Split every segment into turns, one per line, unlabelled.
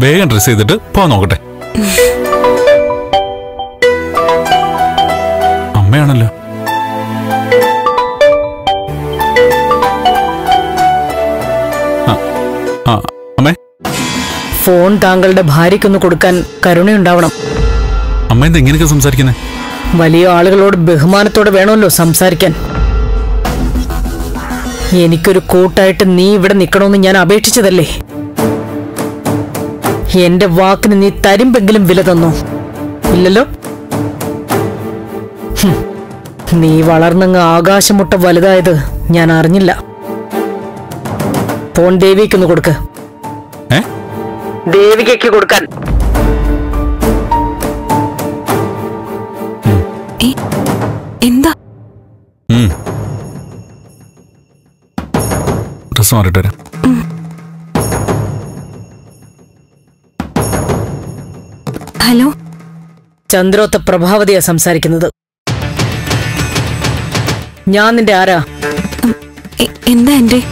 വേഗം ഡ്രസ് ചെയ്തിട്ട് പോവാൻ നോക്കട്ടെ. അമ്മയാണല്ലോ. അമ്മേ.
ഫോൺ താങ്കളുടെ ഭാര്യയ്ക്കൊന്ന് കൊടുക്കാൻ കരുണയുണ്ടാവണം.
അമ്മ എന്താ ഇങ്ങനെയൊക്കെ സംസാരിക്കുന്നേ?
വലിയ ആളുകളോട് ബഹുമാനത്തോടെ വേണമല്ലോ സംസാരിക്കാൻ. എനിക്കൊരു കൂട്ടായിട്ട് നീ ഇവിടെ നിൽക്കണമെന്ന് ഞാൻ അപേക്ഷിച്ചതല്ലേ? എന്റെ വാക്കിന് നീ തരുമ്പെങ്കിലും വില തന്നോ? ഇല്ലല്ലോ? നീ വളർന്നങ്ങ് ആകാശമുട്ട വലുതായത് ഞാൻ അറിഞ്ഞില്ല. ഫോൺ ദേവിക്കൊന്ന് കൊടുക്ക്. ദേവികയ്ക്ക് കൊടുക്കാൻ.
എന്താ.
ഡ്രസ് വരാം
ഹലോ?
ചന്ദ്രോത്ത പ്രഭാവതിയാ സംസാരിക്കുന്നത്. ഞാൻ നിന്റെ ആരാ?
എന്താ എന്റെ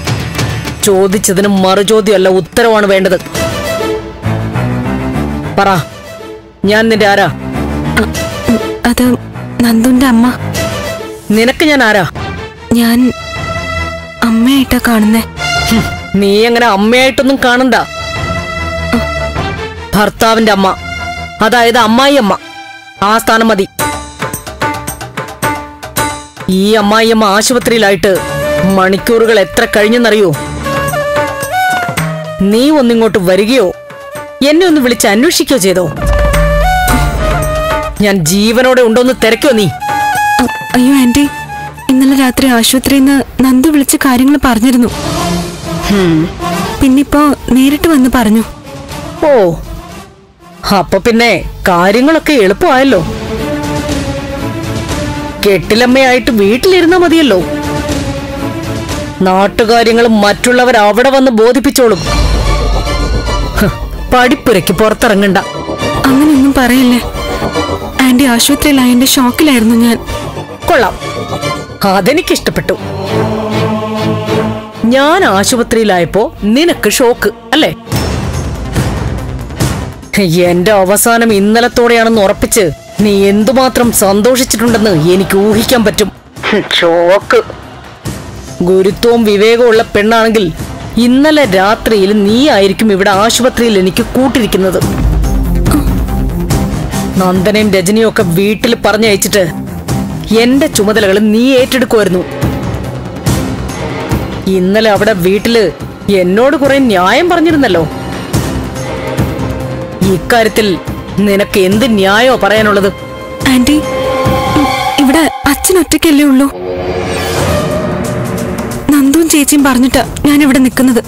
ചോദിച്ചതിന് മറുചോദ്യമല്ല ഉത്തരവാണ് വേണ്ടത്. പറ ഞാൻ നിന്റെ ആരാ?
അത് നന്ദുന്റെ അമ്മ.
നിനക്ക് ഞാൻ ആരാ?
ഞാൻ അമ്മയായിട്ടാ കാണുന്നേ.
നീ അങ്ങനെ അമ്മയായിട്ടൊന്നും കാണണ്ട. ഭർത്താവിന്റെ അമ്മ. അതായത് അമ്മായിയമ്മ. ആ സ്ഥാനം മതി. ഈ അമ്മായിയമ്മ ആശുപത്രിയിലായിട്ട് മണിക്കൂറുകൾ എത്ര കഴിഞ്ഞെന്നറിയോ? നീ ഒന്നിങ്ങോട്ട് വരികയോ എന്നെ ഒന്ന് വിളിച്ച് അന്വേഷിക്കുകയോ ചെയ്തോ? ഞാൻ ജീവനോടെ ഉണ്ടോന്ന് തിരക്കോ നീ?
അയ്യോ ആന്റി. ഇന്നലെ രാത്രി ആശുപത്രിയിൽ നിന്ന് നന്ദു വിളിച്ച് കാര്യങ്ങൾ പറഞ്ഞിരുന്നു. പിന്നിപ്പോ നേരിട്ട് വന്ന് പറഞ്ഞു.
ഓ അപ്പൊ പിന്നെ കാര്യങ്ങളൊക്കെ എളുപ്പമായല്ലോ. കെട്ടിലമ്മയായിട്ട് വീട്ടിലിരുന്നാ മതിയല്ലോ. നാട്ടുകാര്യങ്ങളും മറ്റുള്ളവർ അവിടെ വന്ന് ബോധിപ്പിച്ചോളും. പഠിപ്പുരയ്ക്ക് പുറത്തിറങ്ങണ്ട.
അങ്ങനെയൊന്നും പറയല്ലേ. ആന്റി ആശുപത്രിയിലായതിന്റെ ഷോക്കിലായിരുന്നു ഞാൻ.
കൊള്ളാം. അതെനിക്കിഷ്ടപ്പെട്ടു. ഞാൻ ആശുപത്രിയിലായപ്പോ നിനക്ക് ഷോക്ക് അല്ലേ? എന്റെ അവസാനം ഇന്നലത്തോടെയാണെന്ന് ഉറപ്പിച്ച് നീ എന്തുമാത്രം സന്തോഷിച്ചിട്ടുണ്ടെന്ന് എനിക്ക് ഊഹിക്കാൻ പറ്റും. ഷോക്ക് ഗുരുത്വവും വിവേകമുള്ള പെണ്ണാണെങ്കിൽ ഇന്നലെ രാത്രിയിൽ നീ ആയിരിക്കും ഇവിടെ ആശുപത്രിയിൽ എനിക്ക് കൂട്ടിരിക്കുന്നത്. നന്ദനയും രജനിയും ഒക്കെ വീട്ടിൽ പറഞ്ഞയച്ചിട്ട് എന്റെ ചുമതലകൾ നീ ഏറ്റെടുക്കുമായിരുന്നു. ഇന്നലെ അവിടെ വീട്ടിൽ എന്നോട് കുറെ ന്യായം പറഞ്ഞിരുന്നല്ലോ. ഇക്കാര്യത്തിൽ നിനക്ക് എന്ത് ന്യായോ പറയാനുള്ളത്?
ആന്റി ഇവിടെ അച്ഛൻ ഒറ്റയ്ക്കല്ലേ ഉള്ളൂ. നന്ദുവും ചേച്ചിയും പറഞ്ഞിട്ടാ ഞാൻ ഇവിടെ നിൽക്കുന്നത്.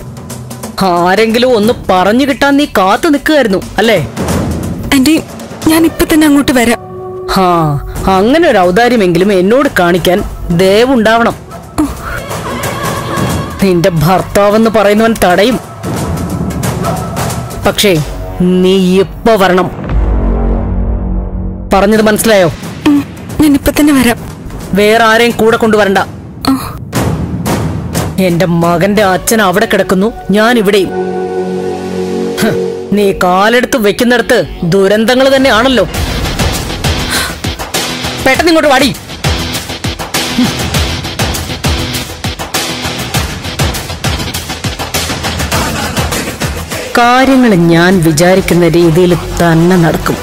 ആരെങ്കിലും ഒന്ന് പറഞ്ഞു കിട്ടാൻ നീ കാത്തു നിൽക്കുകയായിരുന്നു അല്ലേ?
ആന്റി ഞാൻ ഇപ്പൊ തന്നെ അങ്ങോട്ട് വരാം.
ആ അങ്ങനെ ഒരു ഔദാര്യമെങ്കിലും എന്നോട് കാണിക്കാൻ ദയവുണ്ടാവണം നിന്റെ ഭർത്താവെന്ന് പറയുന്നവൻ തടയും. പക്ഷേ നീ ഇപ്പൊ വരണം. പറഞ്ഞത് മനസ്സിലായോ?
ഇപ്പൊ തന്നെ വരാം.
വേറെ ആരെയും കൂടെ കൊണ്ടുവരണ്ട. എന്റെ മകന്റെ അച്ഛൻ അവിടെ കിടക്കുന്നു ഞാൻ ഇവിടെയും. നീ കാലെടുത്ത് വെക്കുന്നിടത്ത് ദുരന്തങ്ങൾ തന്നെയാണല്ലോ. പെട്ടെന്ന് ഇങ്ങോട്ട് വാടി. കാര്യങ്ങൾ ഞാൻ വിചാരിക്കുന്ന രീതിയിൽ തന്നെ നടക്കും.